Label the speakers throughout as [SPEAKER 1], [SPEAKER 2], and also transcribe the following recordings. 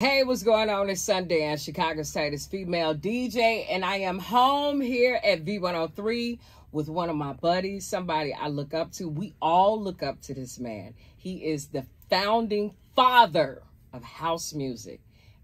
[SPEAKER 1] Hey, what's going on? It's Sunday, Sundance, Chicago's tightest female DJ, and I am home here at V103 with one of my buddies, somebody I look up to. We all look up to this man. He is the founding father of house music,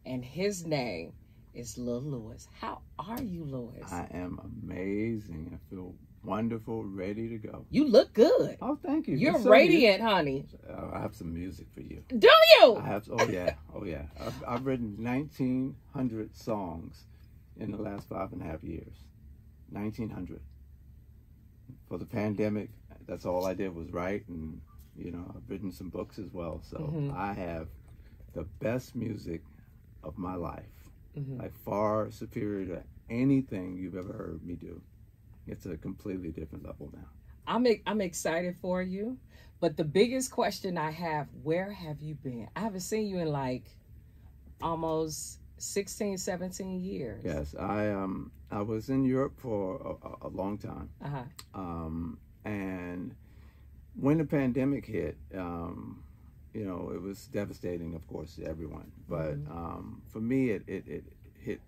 [SPEAKER 1] and his name is Lil Louis. How are you, Louis?
[SPEAKER 2] I am amazing. I feel wonderful, ready to go.
[SPEAKER 1] You look good.
[SPEAKER 2] Oh, thank you.
[SPEAKER 1] You're
[SPEAKER 2] So
[SPEAKER 1] radiant, honey.
[SPEAKER 2] Uh, I have some music for you.
[SPEAKER 1] Do you?
[SPEAKER 2] I have. Oh yeah. Oh yeah. I've, I've written 1,900 songs in the last five and a half years. 1,900. For the pandemic, that's all I did was write, and you know, I've written some books as well. So
[SPEAKER 1] Mhm.
[SPEAKER 2] I have the best music of my life.
[SPEAKER 1] Mhm.
[SPEAKER 2] like far superior to anything you've ever heard me do. It's a completely different level now.
[SPEAKER 1] I'm I'm excited for you, but the biggest question I have: Where have you been? I haven't seen you in like almost 16, 17 years.
[SPEAKER 2] Yes, I um I was in Europe for a, a- long time,
[SPEAKER 1] Uh huh.
[SPEAKER 2] um, and when the pandemic hit, um, you know, it was devastating, of course, to everyone. But
[SPEAKER 1] Mhm.
[SPEAKER 2] um, for me, it, it it hit,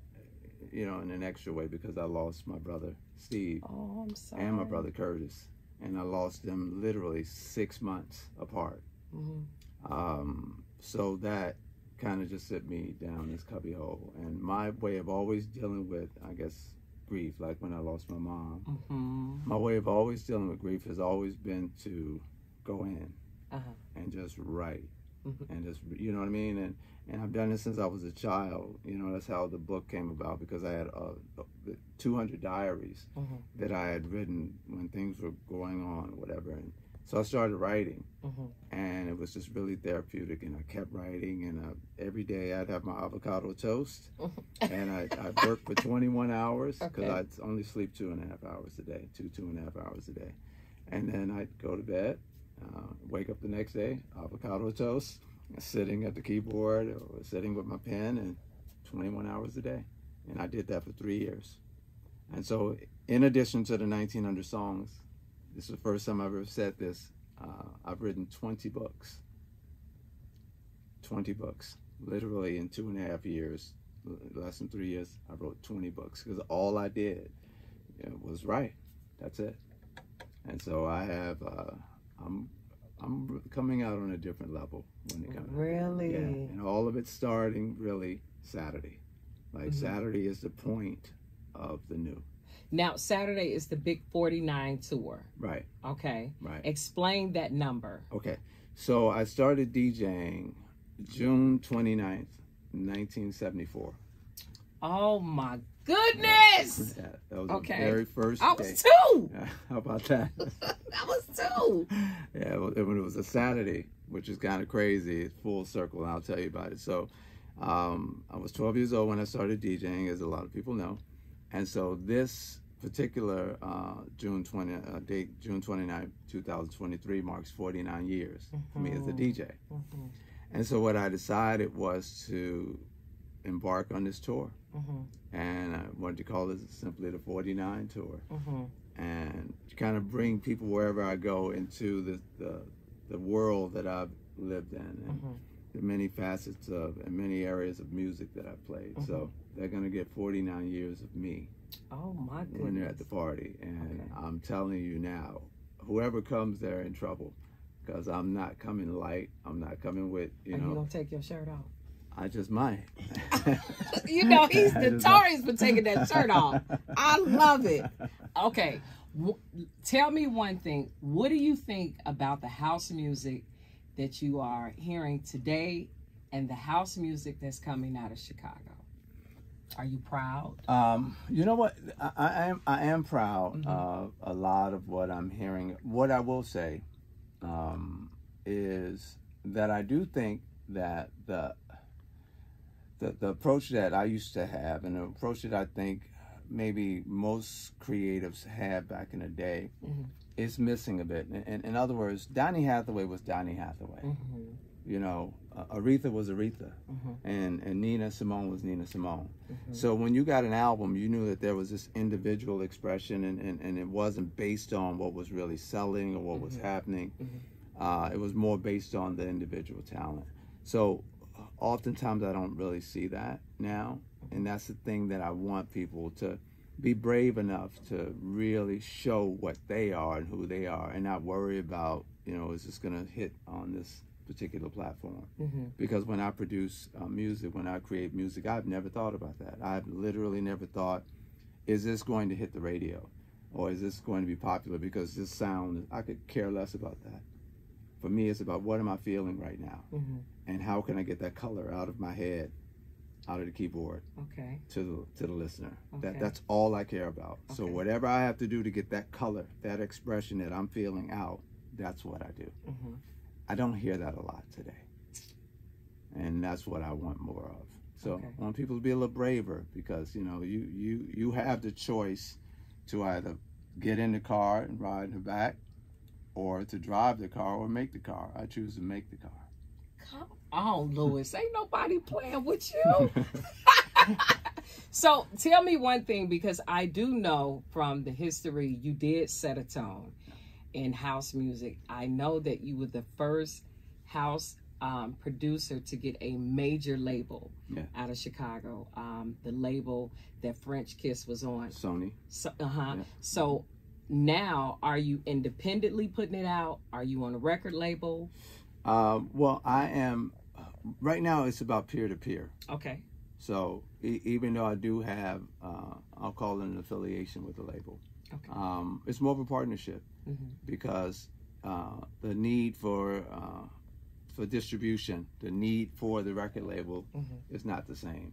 [SPEAKER 2] you know, in an extra way because I lost my brother Steve
[SPEAKER 1] Oh,
[SPEAKER 2] and my brother Curtis, and I lost them literally six months apart.
[SPEAKER 1] Mhm.
[SPEAKER 2] Um, so that kind of just set me down this cubbyhole. And my way of always dealing with, I guess, grief, like when I lost my mom,
[SPEAKER 1] Mhm.
[SPEAKER 2] my way of always dealing with grief has always been to go in
[SPEAKER 1] Uh-huh.
[SPEAKER 2] and just write
[SPEAKER 1] Mhm.
[SPEAKER 2] and just, you know what I mean? And and I've done it since I was a child. You know, that's how the book came about because I had uh, 200 diaries
[SPEAKER 1] Mhm.
[SPEAKER 2] that I had written when things were going on whatever. And so I started writing
[SPEAKER 1] Mhm.
[SPEAKER 2] and it was just really therapeutic and i kept writing and uh, every day i'd have my avocado toast and i i'd work for 21 hours because
[SPEAKER 1] Okay.
[SPEAKER 2] i'd only sleep two and a half hours a day two two and a half hours a day and then i'd go to bed uh, wake up the next day avocado toast sitting at the keyboard or sitting with my pen and 21 hours a day and i did that for three years and so in addition to the 1900 songs this is the first time i've ever said this uh, I've written 20 books. 20 books. Literally in two and a half years, less than three years, I wrote 20 books because all I did was write. That's it. And so I have, uh, I'm, I'm coming out on a different level when it comes.
[SPEAKER 1] Really?
[SPEAKER 2] Yeah. And all of it starting really Saturday. Like
[SPEAKER 1] Mhm.
[SPEAKER 2] Saturday is the point of the new.
[SPEAKER 1] Now Saturday is the Big 49 tour.
[SPEAKER 2] Right.
[SPEAKER 1] Okay.
[SPEAKER 2] Right.
[SPEAKER 1] Explain that number.
[SPEAKER 2] Okay, so I started DJing June 29th, 1974.
[SPEAKER 1] Oh my goodness!
[SPEAKER 2] Yeah, that was
[SPEAKER 1] Okay.
[SPEAKER 2] the very first
[SPEAKER 1] I
[SPEAKER 2] day.
[SPEAKER 1] was two.
[SPEAKER 2] Yeah, how about that?
[SPEAKER 1] I was two.
[SPEAKER 2] yeah, well, when it was a Saturday, which is kind of crazy, it's full circle, and I'll tell you about it. So, um, I was 12 years old when I started DJing, as a lot of people know. And so this particular uh, June 20 uh, date, June 29, 2023, marks 49 years for me as a
[SPEAKER 1] Mhm.
[SPEAKER 2] DJ.
[SPEAKER 1] Mhm.
[SPEAKER 2] And so what I decided was to embark on this tour.
[SPEAKER 1] Mhm.
[SPEAKER 2] And I wanted to call this simply the 49 tour.
[SPEAKER 1] Mhm.
[SPEAKER 2] And to kind of bring people wherever I go into the, the, the world that I've lived in and
[SPEAKER 1] Mhm.
[SPEAKER 2] the many facets of and many areas of music that I've played. So they're going to get 49 years of me
[SPEAKER 1] Oh my goodness.
[SPEAKER 2] when they're at the party. And
[SPEAKER 1] Okay.
[SPEAKER 2] I'm telling you now, whoever comes there in trouble because I'm not coming light. I'm not coming with, you
[SPEAKER 1] Are
[SPEAKER 2] know,
[SPEAKER 1] you gonna take your shirt off?
[SPEAKER 2] I just might.
[SPEAKER 1] You know he's notorious for taking that shirt off. I love it. Okay, w- tell me one thing. What do you think about the house music that you are hearing today, and the house music that's coming out of Chicago? Are you proud?
[SPEAKER 2] Um, you know what? I, I am I am proud
[SPEAKER 1] Mhm.
[SPEAKER 2] of a lot of what I'm hearing. What I will say um, is that I do think that the, the the approach that I used to have and the approach that I think maybe most creatives had back in the day
[SPEAKER 1] Mhm.
[SPEAKER 2] is missing a bit. In, in, in other words, Donny Hathaway was Donny Hathaway.
[SPEAKER 1] Mm-hmm.
[SPEAKER 2] You know, Aretha was Aretha,
[SPEAKER 1] Mm-hmm.
[SPEAKER 2] and and Nina Simone was Nina Simone.
[SPEAKER 1] Mhm.
[SPEAKER 2] So when you got an album, you knew that there was this individual expression, and, and, and it wasn't based on what was really selling or what was
[SPEAKER 1] Mhm.
[SPEAKER 2] happening.
[SPEAKER 1] Mhm.
[SPEAKER 2] Uh, it was more based on the individual talent. So oftentimes I don't really see that now, and that's the thing that I want people to be brave enough to really show what they are and who they are, and not worry about you know is this going to hit on this particular platform
[SPEAKER 1] Mm-hmm.
[SPEAKER 2] because when I produce uh, music, when I create music, I've never thought about that. I've literally never thought, is this going to hit the radio? Or is this going to be popular? Because this sound, I could care less about that. For me, it's about what am I feeling right now?
[SPEAKER 1] Mm-hmm.
[SPEAKER 2] And how can I get that color out of my head, out of the keyboard
[SPEAKER 1] Okay.
[SPEAKER 2] to the, to the listener?
[SPEAKER 1] Okay.
[SPEAKER 2] That, that's all I care about. So whatever I have to do to get that color, that expression that I'm feeling out, that's what I do.
[SPEAKER 1] Mm-hmm.
[SPEAKER 2] I don't hear that a lot today. And that's what I want more of. So
[SPEAKER 1] Okay.
[SPEAKER 2] I want people to be a little braver because, you know, you, you, you have the choice to either get in the car and ride in the back or to drive the car or make the car. I choose to make the car.
[SPEAKER 1] Come on, Louis. Ain't nobody playing with you. so tell me one thing because I do know from the history you did set a tone in house music. I know that you were the first house um, producer to get a major label
[SPEAKER 2] Yeah.
[SPEAKER 1] out of Chicago. Um, the label that French Kiss was on.
[SPEAKER 2] Sony.
[SPEAKER 1] So, uh-huh.
[SPEAKER 2] Yeah.
[SPEAKER 1] So now are you independently putting it out? Are you on a record label?
[SPEAKER 2] Um, well, I am, right now it's about peer to peer.
[SPEAKER 1] Okay.
[SPEAKER 2] So e- even though I do have, uh, I'll call it an affiliation with the label,
[SPEAKER 1] Okay.
[SPEAKER 2] um, it's more of a partnership.
[SPEAKER 1] Mhm.
[SPEAKER 2] because uh, the need for uh, for distribution, the need for the record label
[SPEAKER 1] Mhm.
[SPEAKER 2] is not the same,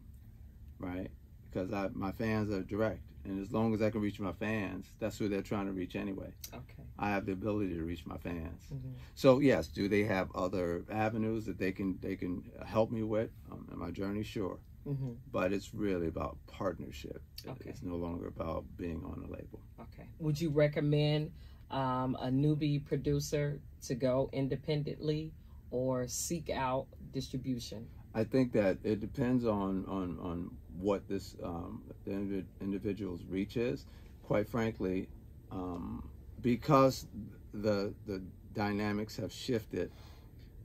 [SPEAKER 2] right? Because I, my fans are direct, and as long as I can reach my fans, that's who they're trying to reach anyway.
[SPEAKER 1] Okay.
[SPEAKER 2] I have the ability to reach my fans.
[SPEAKER 1] Mhm.
[SPEAKER 2] So yes, do they have other avenues that they can they can help me with um, in my journey? Sure,
[SPEAKER 1] Mhm.
[SPEAKER 2] but it's really about partnership.
[SPEAKER 1] Okay.
[SPEAKER 2] It's no longer about being on a label.
[SPEAKER 1] Okay. Would you recommend um, a newbie producer to go independently or seek out distribution?
[SPEAKER 2] I think that it depends on on on what this um, the individual's reach is. Quite frankly, um, because the the dynamics have shifted,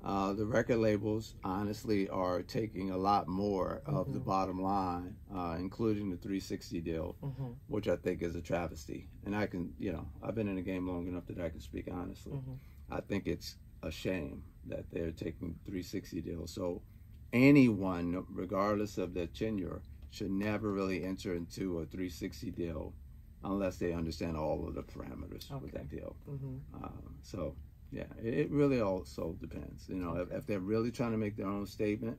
[SPEAKER 2] uh, the record labels honestly are taking a lot more of the
[SPEAKER 1] Mhm.
[SPEAKER 2] bottom line, uh, including the 360 deal,
[SPEAKER 1] Mm-hmm.
[SPEAKER 2] which I think is a travesty. And I can, you know, I've been in the game long enough that I can speak honestly.
[SPEAKER 1] Mhm.
[SPEAKER 2] I think it's a shame that they're taking 360 deals. So anyone, regardless of their tenure, should never really enter into a 360 deal unless they understand all of the parameters with that deal.
[SPEAKER 1] Mm-hmm.
[SPEAKER 2] Um, so yeah, it, it really also depends. You know, if, if they're really trying to make their own statement,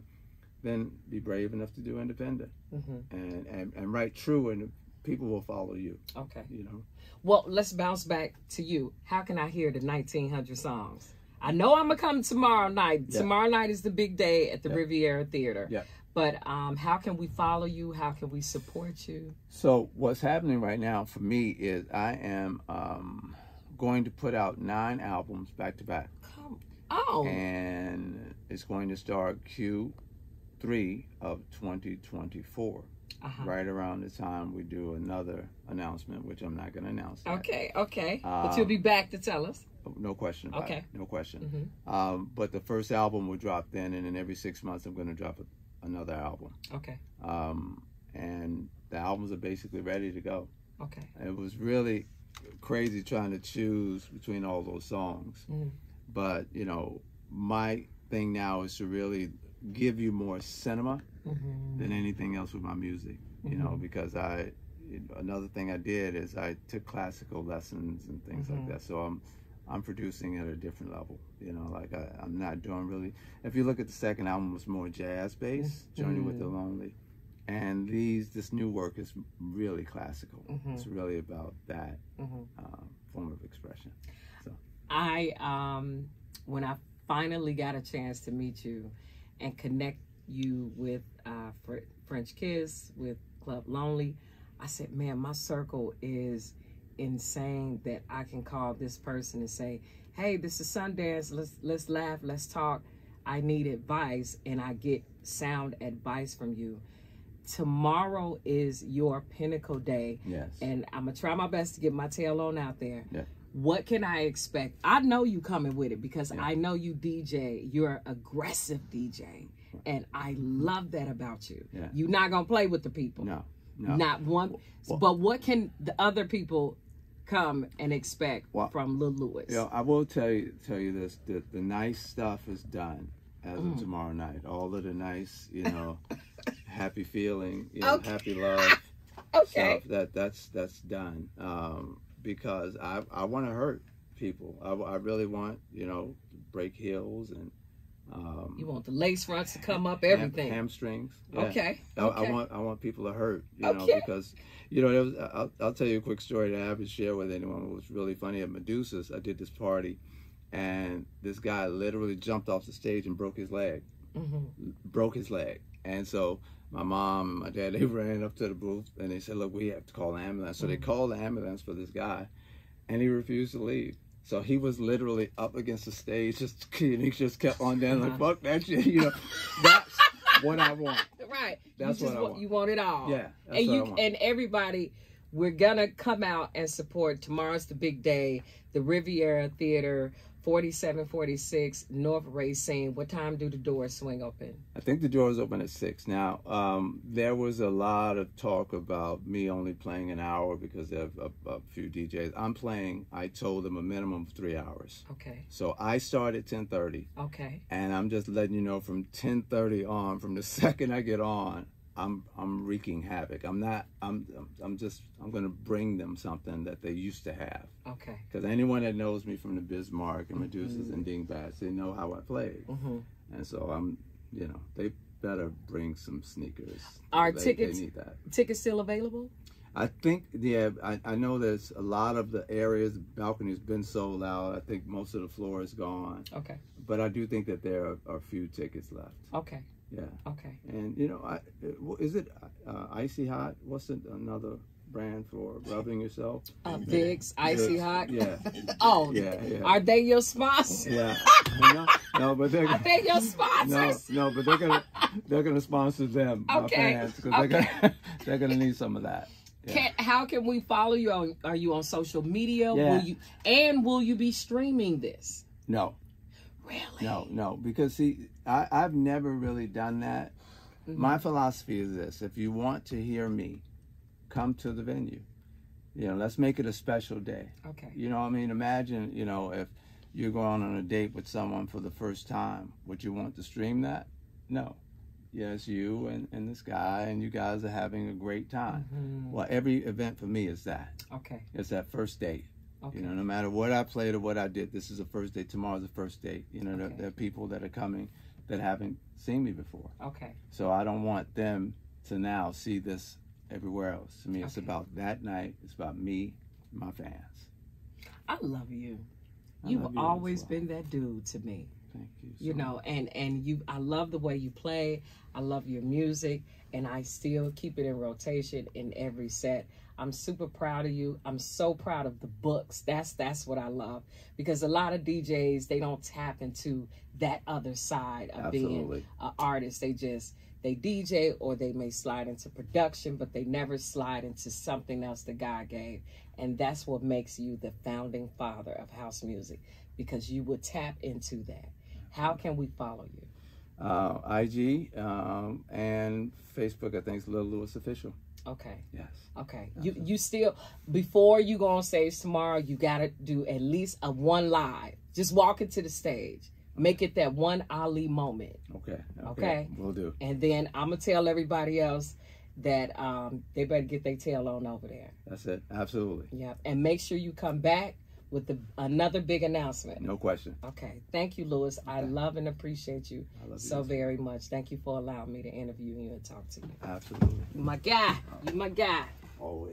[SPEAKER 2] then be brave enough to do independent
[SPEAKER 1] Mm-hmm.
[SPEAKER 2] and, and, and write true and people will follow you,
[SPEAKER 1] Okay.
[SPEAKER 2] you know.
[SPEAKER 1] Well, let's bounce back to you. How can I hear the 1900 songs? I know I'm gonna come tomorrow night.
[SPEAKER 2] Yeah.
[SPEAKER 1] Tomorrow night is the big day at the
[SPEAKER 2] Yeah.
[SPEAKER 1] Riviera Theater.
[SPEAKER 2] Yeah.
[SPEAKER 1] But um, how can we follow you? How can we support you?
[SPEAKER 2] So what's happening right now for me is I am um, going to put out nine albums back to back,
[SPEAKER 1] Come on.
[SPEAKER 2] and it's going to start Q3 of 2024.
[SPEAKER 1] Uh-huh.
[SPEAKER 2] Right around the time we do another announcement, which I'm not going to announce. yet.
[SPEAKER 1] Okay, okay. but
[SPEAKER 2] Um,
[SPEAKER 1] you'll be back to tell us.
[SPEAKER 2] No question
[SPEAKER 1] Okay.
[SPEAKER 2] it. No question.
[SPEAKER 1] hmm
[SPEAKER 2] Um, but the first album will drop then, and then every six months I'm going to drop a, another album.
[SPEAKER 1] Okay,
[SPEAKER 2] Um, and the albums are basically ready to go.
[SPEAKER 1] okay.
[SPEAKER 2] It was really crazy trying to choose between all those songs.
[SPEAKER 1] Mhm.
[SPEAKER 2] But, you know, my thing now is to really give you more cinema
[SPEAKER 1] hmm
[SPEAKER 2] than anything else with my music, you know,
[SPEAKER 1] Mhm.
[SPEAKER 2] because I, another thing I did is I took classical lessons and things
[SPEAKER 1] Mhm.
[SPEAKER 2] like that. So I'm, I'm producing at a different level, you know, like I, I'm not doing really, if you look at the second album, it's more jazz based, Journey with the. Lonely. And these, this new work is really classical.
[SPEAKER 1] Mhm.
[SPEAKER 2] It's really about that
[SPEAKER 1] hmm
[SPEAKER 2] uh, form of expression. So.
[SPEAKER 1] I um when I finally got a chance to meet you and connect you with uh Fr- French Kiss with Club Lonely, I said, "Man, my circle is insane that I can call this person and say, "Hey, this is Sundance. Let's let's laugh, let's talk. I need advice and I get sound advice from you." Tomorrow is your pinnacle day
[SPEAKER 2] Yes.
[SPEAKER 1] and I'm gonna try my best to get my tail on out there.
[SPEAKER 2] Yeah.
[SPEAKER 1] What can I expect? I know you coming with it because
[SPEAKER 2] Yeah.
[SPEAKER 1] I know you DJ. You're aggressive DJ, And I love that about you.
[SPEAKER 2] Yeah.
[SPEAKER 1] You're not gonna play with the people.
[SPEAKER 2] No, no.
[SPEAKER 1] Not one.
[SPEAKER 2] Well-
[SPEAKER 1] but what can the other people come and expect
[SPEAKER 2] Well,
[SPEAKER 1] from Lil Louis?
[SPEAKER 2] You know, I will tell you tell you this: the the nice stuff is done as
[SPEAKER 1] Mm.
[SPEAKER 2] of tomorrow night. All of the nice, you know, happy feeling, you know,
[SPEAKER 1] Okay.
[SPEAKER 2] happy love
[SPEAKER 1] okay.
[SPEAKER 2] stuff. That that's that's done. Um, because I I want to hurt people. I, I really want you know break heels and um,
[SPEAKER 1] You want the lace fronts to come up, everything.
[SPEAKER 2] hamstrings. Yeah.
[SPEAKER 1] Okay.
[SPEAKER 2] I,
[SPEAKER 1] okay.
[SPEAKER 2] I want I want people to hurt, you know,
[SPEAKER 1] Okay.
[SPEAKER 2] because you know was, I'll, I'll tell you a quick story that I haven't shared with anyone. It was really funny at Medusa's. I did this party, and this guy literally jumped off the stage and broke his leg,
[SPEAKER 1] Mhm.
[SPEAKER 2] broke his leg, and so. My mom and my dad, they ran up to the booth and they said, "Look, we have to call the ambulance." So they
[SPEAKER 1] Mhm.
[SPEAKER 2] called the ambulance for this guy, and he refused to leave. So he was literally up against the stage, just and he just kept on dancing like,
[SPEAKER 1] Uh-huh.
[SPEAKER 2] "Fuck that shit," you know. That's what I want.
[SPEAKER 1] Right.
[SPEAKER 2] That's what I
[SPEAKER 1] want,
[SPEAKER 2] want.
[SPEAKER 1] You want it all.
[SPEAKER 2] Yeah,
[SPEAKER 1] and you and everybody, we're gonna come out and support. Tomorrow's the big day. The Riviera Theater, forty-seven forty-six North Racine. What time do the doors swing open?
[SPEAKER 2] I think the doors open at six. Now, um, there was a lot of talk about me only playing an hour because of a, a few DJs. I'm playing. I told them a minimum of three hours.
[SPEAKER 1] Okay.
[SPEAKER 2] So I start at ten thirty,
[SPEAKER 1] Okay.
[SPEAKER 2] and I'm just letting you know from ten thirty on. From the second I get on, I'm I'm wreaking havoc. I'm not. I'm I'm, I'm just. I'm gonna bring them something that they used to have.
[SPEAKER 1] Okay.
[SPEAKER 2] Because anyone that knows me from the Bismarck and Medusa's and Dingbats, they know how I played.
[SPEAKER 1] hmm
[SPEAKER 2] And so I'm, you know, they better bring some sneakers.
[SPEAKER 1] Are
[SPEAKER 2] they,
[SPEAKER 1] tickets-
[SPEAKER 2] They need that.
[SPEAKER 1] Tickets still available?
[SPEAKER 2] I think, yeah, I, I know there's a lot of the areas, balconies been sold out. I think most of the floor is gone.
[SPEAKER 1] Okay.
[SPEAKER 2] But I do think that there are, are a few tickets left.
[SPEAKER 1] Okay.
[SPEAKER 2] Yeah.
[SPEAKER 1] Okay.
[SPEAKER 2] And, you know, I, is it uh, Icy Hot? What's it, another brand for rubbing yourself?
[SPEAKER 1] Uh, Vicks, Icy
[SPEAKER 2] Vicks.
[SPEAKER 1] Hot.
[SPEAKER 2] Yeah.
[SPEAKER 1] Oh,
[SPEAKER 2] Yeah, yeah.
[SPEAKER 1] are they your sponsor?
[SPEAKER 2] Yeah. no, no, but they're
[SPEAKER 1] Are they your sponsors?
[SPEAKER 2] no, but they're gonna they're gonna sponsor them, my
[SPEAKER 1] Okay,
[SPEAKER 2] fans,
[SPEAKER 1] okay.
[SPEAKER 2] they're gonna they're gonna need some of that. Yeah.
[SPEAKER 1] Can, how can we follow you? On, are you on social media?
[SPEAKER 2] Yeah.
[SPEAKER 1] Will you and will you be streaming this?
[SPEAKER 2] No,
[SPEAKER 1] Really?
[SPEAKER 2] no, no, because see, I I've never really done that.
[SPEAKER 1] Mhm.
[SPEAKER 2] My philosophy is this: if you want to hear me, come to the venue. You know, let's make it a special day.
[SPEAKER 1] Okay.
[SPEAKER 2] You know, I mean, imagine, you know, if you're going on a date with someone for the first time, would you want to stream that? No. Yes, you and, and this guy, and you guys are having a great time.
[SPEAKER 1] Mhm.
[SPEAKER 2] Well, every event for me is that.
[SPEAKER 1] Okay.
[SPEAKER 2] It's that first date.
[SPEAKER 1] Okay.
[SPEAKER 2] You know, no matter what I played or what I did, this is the first date. Tomorrow's the first date. You know, there,
[SPEAKER 1] Okay.
[SPEAKER 2] there are people that are coming that haven't seen me before.
[SPEAKER 1] Okay.
[SPEAKER 2] So I don't want them to now see this everywhere else. To me, it's
[SPEAKER 1] Okay.
[SPEAKER 2] about that night. It's about me, my fans.
[SPEAKER 1] I love you.
[SPEAKER 2] I
[SPEAKER 1] You've
[SPEAKER 2] love you
[SPEAKER 1] always
[SPEAKER 2] well.
[SPEAKER 1] been that dude to me.
[SPEAKER 2] Thank you.
[SPEAKER 1] You
[SPEAKER 2] so
[SPEAKER 1] know, and and you. I love the way you play. I love your music, and I still keep it in rotation in every set. I'm super proud of you. I'm so proud of the books. That's that's what I love because a lot of DJs they don't tap into that other side of being an artist. They just they DJ or they may slide into production, but they never slide into something else that God gave. And that's what makes you the founding father of house music because you would tap into that. How can we follow you?
[SPEAKER 2] Uh, IG um, and Facebook, I think, is Little Louis Official.
[SPEAKER 1] Okay.
[SPEAKER 2] Yes.
[SPEAKER 1] Okay. You you still before you go on stage tomorrow, you gotta do at least a one live. Just walk into the stage. Make it that one Ali moment.
[SPEAKER 2] Okay.
[SPEAKER 1] Okay.
[SPEAKER 2] We'll do.
[SPEAKER 1] And then I'm gonna tell everybody else that um, they better get their tail on over there.
[SPEAKER 2] That's it. Absolutely.
[SPEAKER 1] Yeah. And make sure you come back with the another big announcement.
[SPEAKER 2] No question.
[SPEAKER 1] Okay. Thank you, Louis. I love and appreciate you so very much. Thank you for allowing me to interview you and talk to you.
[SPEAKER 2] Absolutely.
[SPEAKER 1] You my guy. You my guy.
[SPEAKER 2] Always.